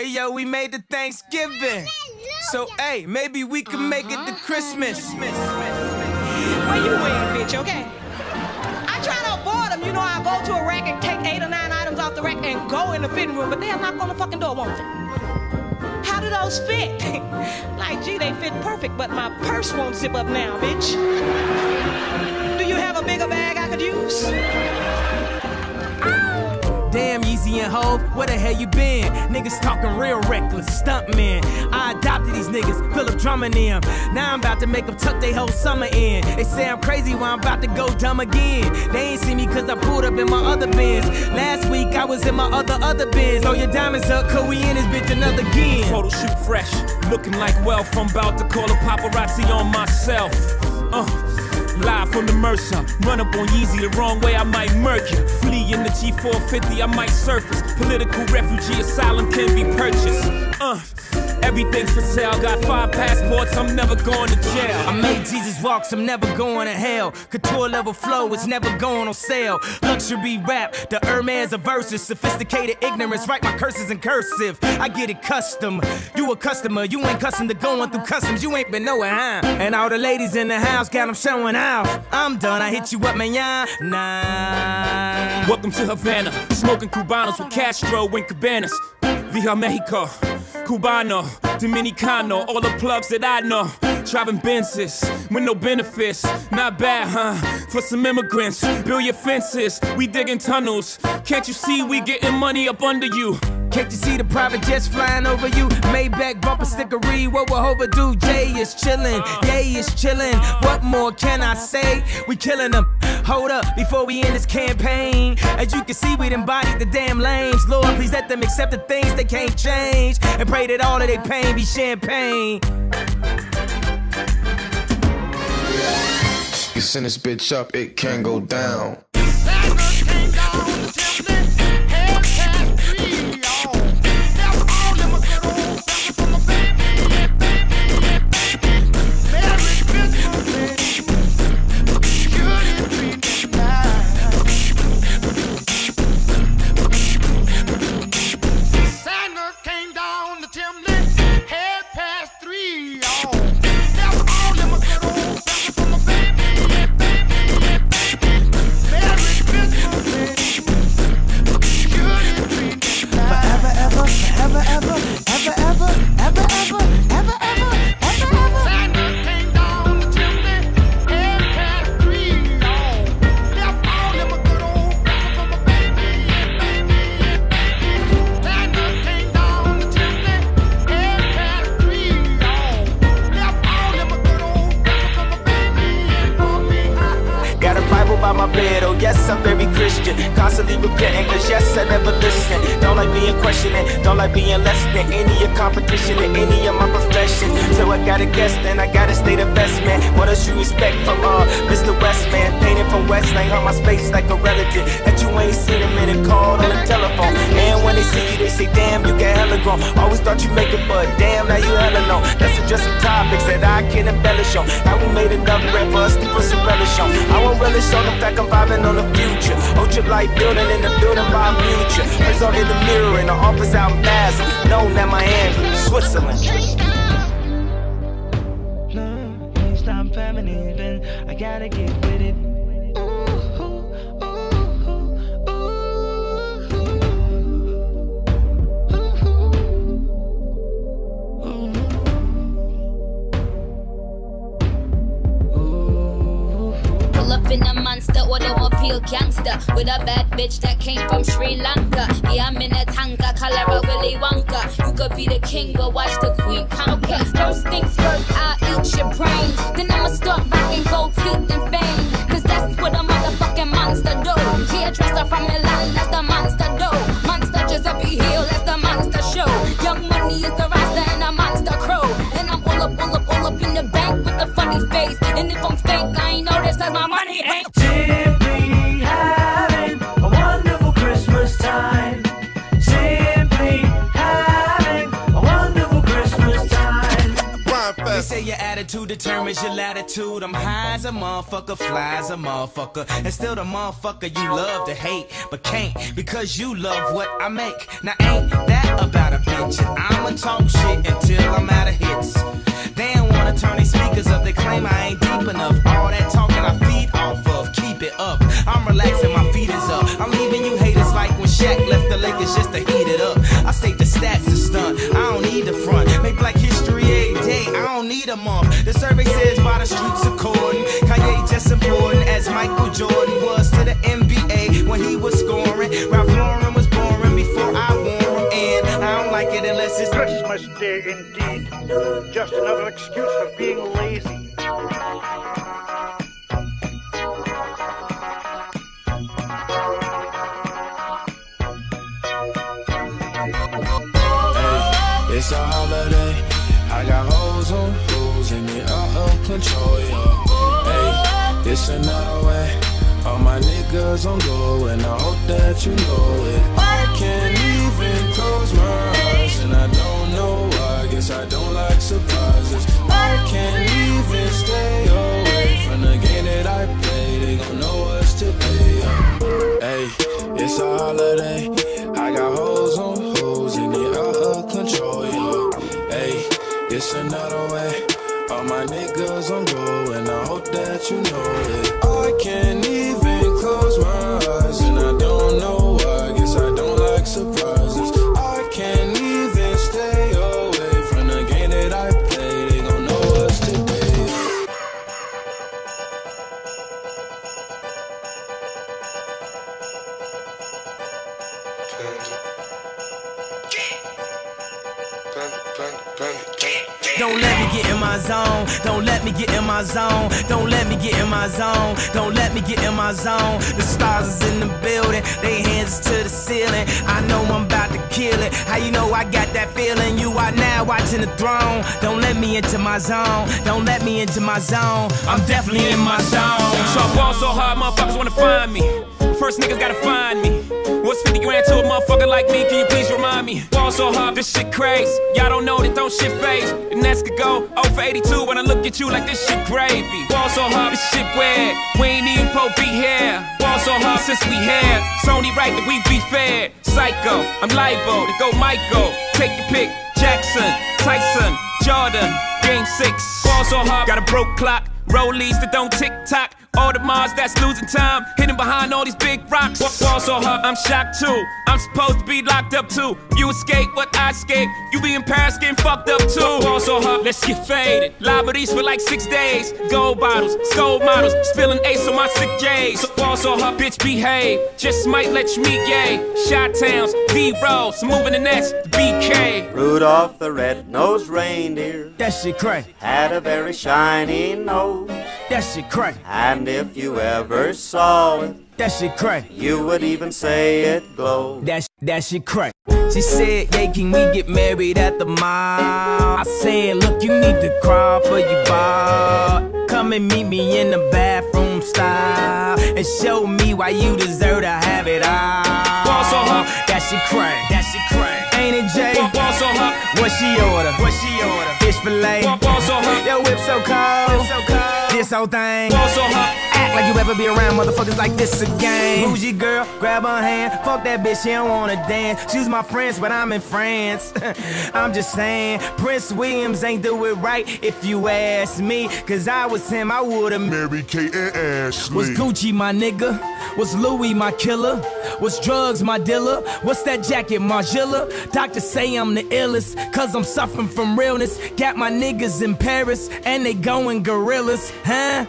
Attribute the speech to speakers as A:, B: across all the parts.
A: Hey yo, we made the Thanksgiving. So hey, maybe we can make it to uh-huh. Christmas.
B: Where you win, bitch, okay? I try to avoid them. You know, I go to a rack and take eight or nine items off the rack and go in the fitting room, but they'll knock on the fucking door, won't they? How do those fit? like, gee, they fit perfect, but my purse won't zip up now, bitch. Do you have a bigger bag I could use?
A: And where the hell you been? Niggas talking real reckless, stuntman. I adopted these niggas, Philip drumming them. Now I'm about to make them tuck their whole summer in. They say I'm crazy while I'm about to go dumb again. They ain't see me cause I pulled up in my other bins. Last week I was in my other, other bins. Throw your diamonds up, cause we in this bitch another game.
C: Photo shoot fresh, looking like wealth. I'm about to call a paparazzi on myself. Uh. Live from the Mercer, run up on Yeezy the wrong way, I might murk you. Flee in the G450, I might surface. Political refugee asylum can be purchased. Uh, everything's for sale. Got five passports, I'm never going to jail.
A: I made Jesus walks, I'm never going to hell. Couture level flow is never going on sale. Luxury rap, the Hermes of verses. Sophisticated ignorance, write my curses in cursive. I get it custom. You a customer, you ain't custom to going through customs. You ain't been nowhere, huh? And all the ladies in the house got them showing out. I'm done, I hit you up, man. Nah.
C: Welcome to Havana, smoking Cubanos with Castro and Cabanas. Via Mexico, Cubano, Dominicano, all the plugs that I know. Driving Benzes with no benefits, not bad, huh? For some immigrants, build your fences, we digging tunnels. Can't you see we getting money up under you?
A: Can't you see the private jets flying over you? Maybach bumper stickery, what will overdue? Jay is chillin', Yay is chillin'. What more can I say? We killing them. Hold up, before we end this campaign. As you can see, we embodied the damn lames. Lord, please let them accept the things they can't change. And pray that all of their pain be champagne.
D: You send this bitch up, it can't go down.
A: Yes, I'm very Christian. Constantly repenting, cause yes, I never listen. Don't like being questioning, don't like being less than any of competition in any of my professions. So I gotta guess, then I gotta stay the best man. What else you expect from uh, Mr. Westman? Painted from West Lane, on my space like a relative. That you ain't seen him in a call on the telephone. And when they see you, they say, damn, you get hella grown. Always thought you make it, but damn, now you hella know. That's just some topics that I can embellish on. How we made enough bread for us to put some relish on. I won't relish on the fact I'm vibing on the future. Ultra light building in the building by future. Here's all in the mirror in the office out Basel. Known at Miami, Switzerland.
E: No, ain't stop feminine. I gotta get with it.
F: Monster or they want peel gangster with a bad bitch that came from Sri Lanka. Yeah, I'm in a Tonka, color of Willy Wonka. You could be the king, but watch the queen conquer. First things first, I'll eat your brain. Then I'ma start rocking gold teeth and fame. Cause that's what a motherfucking monster do. Yeah, dressed up from Milan, that's the monster do.
A: Determines your latitude. I'm high as a motherfucker, fly as a motherfucker. And still the motherfucker you love to hate, but can't because you love what I make. Now ain't that about a bitch? I'ma talk shit until I'm out of hits. They don't wanna turn these speakers up, they claim I ain't deep enough. All that talking I feed off of, keep it up. I'm relaxing, my feet is up. I'm leaving you haters like when Shaq left the Lakers just to heat it up. I state the stats to stunt, I don't need the front. Make black history every day, I don't need a month. The Kanye just important as Michael Jordan was to the NBA when he was scoring. Ralph Lauren was boring before I wore him, and I don't like it unless it's
G: Christmas Day indeed. Just another excuse for being lazy.
H: Hey, it's a holiday. I got hoes on hoes and they out of control, yeah. Hey, this another way. All my niggas on go and I hope that you know it. I can't even close my eyes and I don't know why. Guess I don't like surprises. I can't even stay away from the game that I play. They gon' know what's today. yeah. Hey, it's a holiday. I got hoes on hoes and they out of control, yeah. Hey, it's another way. All my niggas on go that you know it.
A: Into my zone. Don't let me into my zone. I'm definitely in my zone.
C: So I ball so hard, motherfuckers wanna find me. First niggas gotta find me. What's 50 grand to a motherfucker like me? Can you please remind me? Ball so hard, this shit crazy. Y'all don't know that don't shit faze. And that's could go 0 for 82 when I look at you like this shit gravy. Ball so hard, this shit weird. We ain't even po be here. Ball so hard since we here. It's only right that we be fair. Psycho, I'm liable to go Michael. Take your pick. Jackson, Tyson, Jordan. Game six. Ball so hard, got a broke clock. Rollies that don't tick tock. Audemars that's losing time, hidden behind all these big rocks. Ball so hard, I'm shocked too. I'm supposed to be locked up too. You escape, but I escape. You be in Paris getting fucked up too. Ball so hard, let's get faded. Liberties for like six days. Gold bottles, gold models, spilling ace on my sick J's. So ball so hard, bitch behave. Just might let you meet gay. Shot towns, D rolls, moving the next BK.
I: Rudolph the red-nosed reindeer
A: That shit crack.
I: had a very shiny nose.
A: That shit crack.
I: And if you ever saw it,
A: That shit crack.
I: you would even say it glowed.
A: That, sh- that shit crack. She said, yeah, can we get married at the mall? I said, look, you need to crawl for your ball. Come and meet me in the bathroom style and show me why you deserve to have it all.
C: Ball so hard.
A: That shit crack. That shit crack. Ain't it, Jay?
C: Ball so hard.
A: What she order? What she order? Fish fillet.
C: Ball so hard.
A: Yo, whip so cold. so cold. This whole thing.
C: Ball so hard.
A: Act like you ever be around motherfuckers like this again. Bougie girl, grab her hand. Fuck that bitch, she don't wanna dance. She's my friends, but I'm in France. I'm just saying, Prince Williams ain't do it right if you ask me. Cause I was him, I would've
J: Mary Kate and Ashley.
A: was Gucci my nigga? Was Louis my killer? Was drugs my dealer? What's that jacket, Margiela? Doctors say I'm the illest, cause I'm suffering from realness. Got my niggas in Paris, and they going gorillas, huh?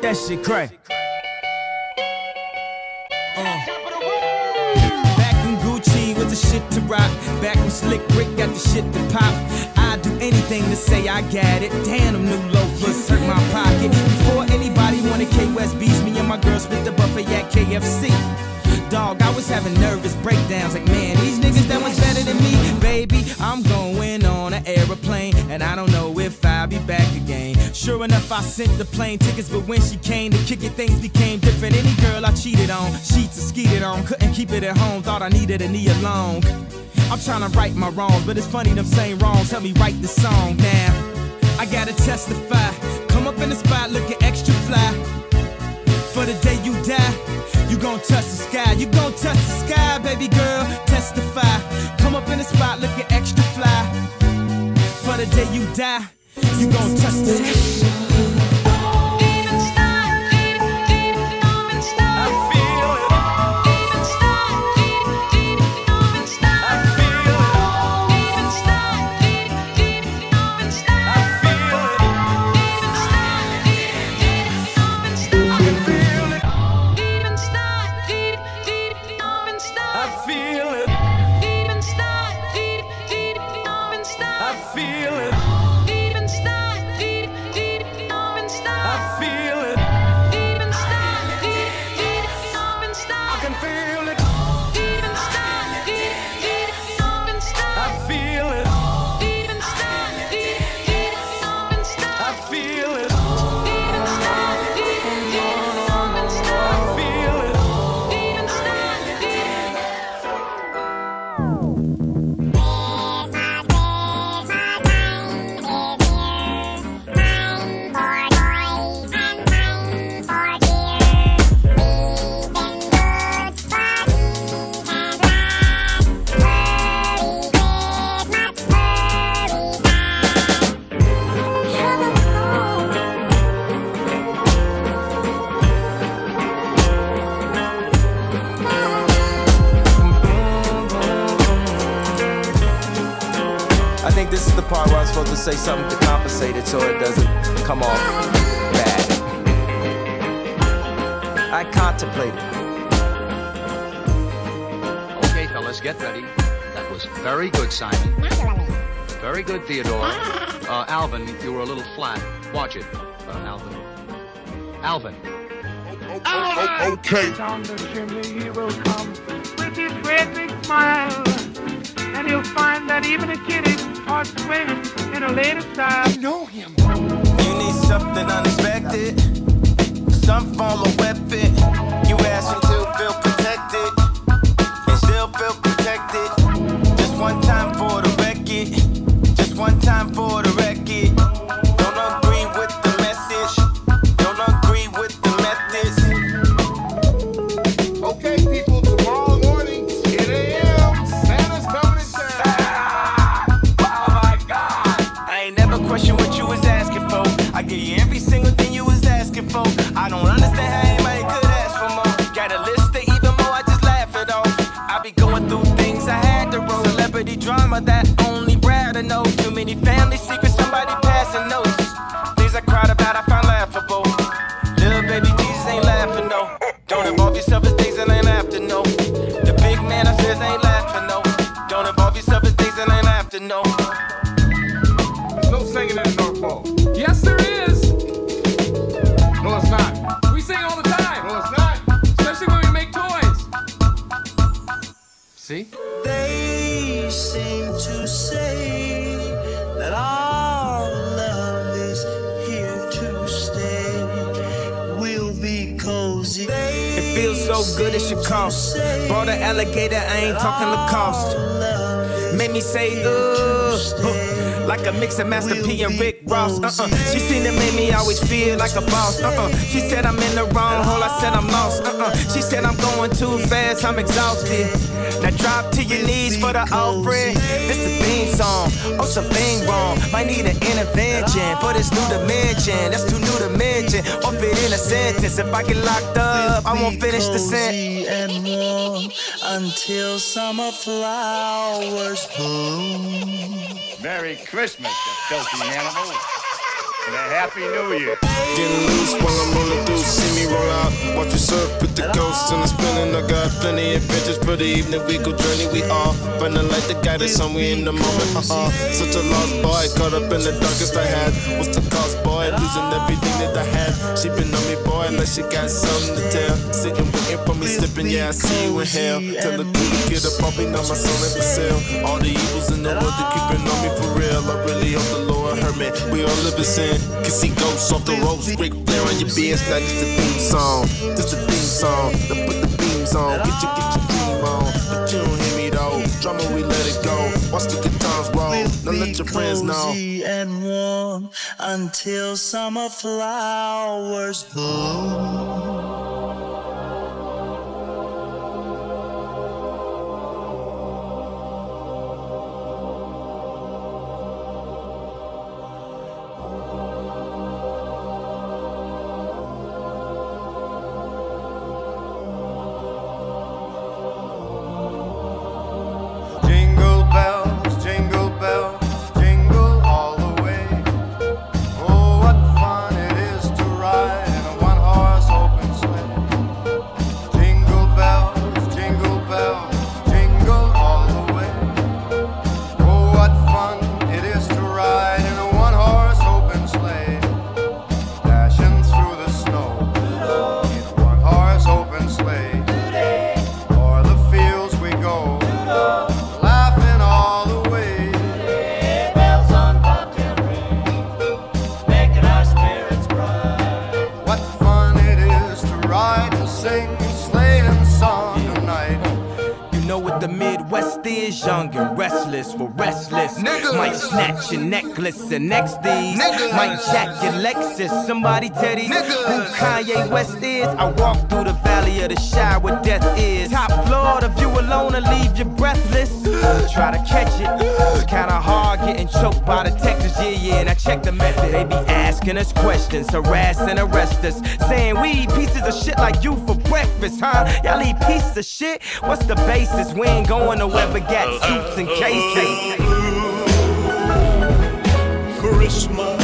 A: That shit crack. Uh. Back in Gucci with the shit to rock. Back when Slick Rick got the shit to pop. Anything to say I got it. Damn, them new loafers hurt my pocket. Before anybody wanted K West beats me and my girl split the buffet at KFC. Dog, I was having nervous breakdowns like, man, these niggas that much better than me. Baby, I'm going Sure
K: enough, I sent the plane tickets, but when she came to kick it, things became different. Any girl I cheated on, sheets or skeeted on, couldn't keep it at home, thought I needed a knee along. I'm trying to right my wrongs, but it's funny them same wrongs help me write the song now. I gotta testify, come up in the spot looking extra fly. For the day you die, you gon' touch the sky. You gon' touch the sky, baby girl. Testify. Come up in the spot looking extra fly. For the day you die, you gon' test the
A: think this is the part where I'm supposed to say something to compensate it so it doesn't come off bad. I contemplated.
L: Okay, fellas, get ready. That was very good, Simon. Very good, Theodore. Uh, Alvin, you were a little flat. Watch it, uh, Alvin. Alvin.
J: Okay.
G: Down the chimney he will come with his great big smile. And he'll find that even the kiddies are swinging in a lady style. I know him.
A: You need something unexpected, some form of weapon. Good it should cost. Bought an alligator, I ain't talking cost. Made me say, uh, like a mix of Master P and Rick Ross. Uh uh. She seen it made me always feel like a boss. Uh uh. She said I'm in the wrong hole, I said I'm lost. Uh uh. She said I'm going too fast, I'm exhausted. Now drop to your knees for the offering. This the theme song. Oh, something wrong. Might need an intervention for this new dimension. That's too new to mention. Or fit in a sentence. If I get locked up, I won't finish the sentence.
M: And warm until summer flowers bloom.
J: Merry Christmas, you filthy animal. And a Happy New Year.
N: Getting loose while I'm rolling through. See me roll out. Watch me surf, put the in the spinning. I got plenty of adventures for the evening. We go journey, we all running like the guy that's we in the moment. Uh uh. Such a lost boy, caught up in the darkest I had. What's the cost, boy? Losing everything that I had. She been on me, boy, like she got something to tell. Sitting waiting for me, slipping. Yeah, I see you in hell. Tell the crew to get up, I'll be now my soul ain't for sale. All the evils in the world, they keeping on me for real. I really hope the Lord heard me. We all live in sin. Can see ghosts off the ropes. Ric Flair on your beard, not just a theme song. Just a theme song. The Get your, get your dream on. But you don't hear me though. Drama, we let it go. Watch the guitars roll. Now let your friends know.
D: And warm until summer flowers bloom.
A: Snatch your necklace and next these.
O: Niggas.
A: Might jack your Lexus. Somebody tell these who Kanye West is. I walk through the valley of the shy where death is. Top floor, the view alone will leave you breathless. Try to catch it. It's kinda hard getting choked by the Texas. Yeah, yeah. And I check the method. They be asking us questions, harass and arrest us. Saying we eat pieces of shit like you for breakfast, huh? Y'all eat pieces of shit? What's the basis? We ain't going nowhere but got uh, suits and uh, uh, cases. Christmas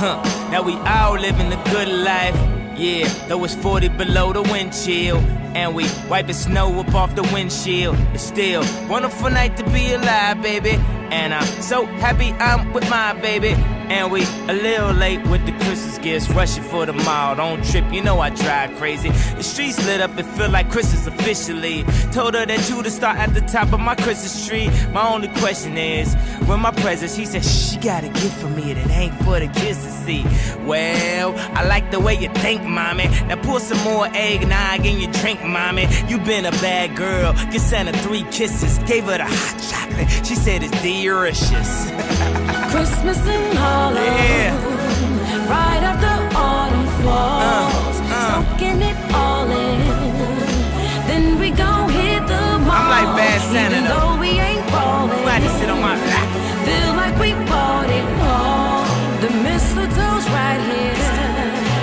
A: Huh, now we all living the good life. Yeah, though it's 40 below the wind chill. And we wiping snow up off the windshield. It's still wonderful night to be alive, baby. And I'm so happy I'm with my baby. And we a little late with the Christmas gifts, rushing for the mall. Don't trip, you know I drive crazy. The streets lit up, it feel like Christmas officially. Told her that you to start at the top of my Christmas tree. My only question is, when my present, she said, she got a gift for me that ain't for the kids to see. Well, I like the way you think, mommy. Now pour some more eggnog in your drink, mommy. You been a bad girl. Get Santa three kisses. Gave her the hot chocolate. She said it's delicious.
K: Christmas in Harlem. Right after autumn falls. Uh, uh. Soaking it all in. Then we gon' hit the mall.
A: I'm like bad Santa,
K: Even
A: though.
K: though we ain't ballin'.
A: Glad to sit on my back.
K: Feel like we bought it all. The mistletoe's right here.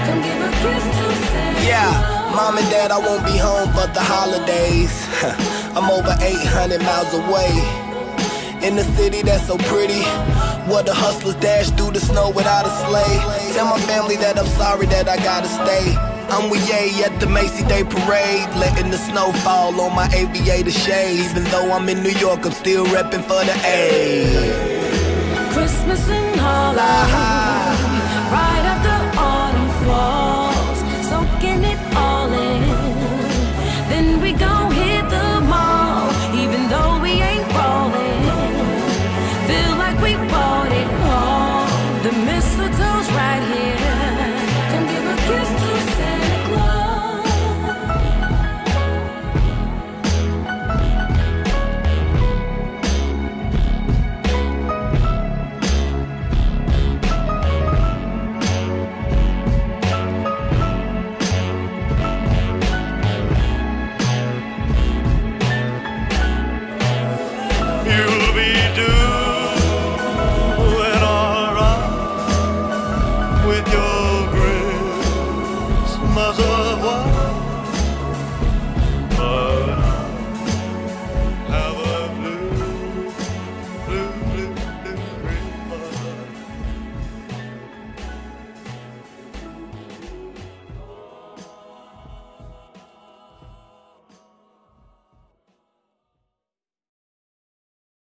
K: Come give a kiss to Santa.
P: Yeah, mom and dad, I won't be home for the holidays. I'm over 800 miles away. In the city that's so pretty, where the hustlers dash through the snow without a sleigh. Tell my family that I'm sorry that I gotta stay. I'm with Ye at the Macy Day Parade, letting the snow fall on my aviator shades. Even though I'm in New York, I'm still repping for the A.
K: Christmas in Harlem. Ah. Right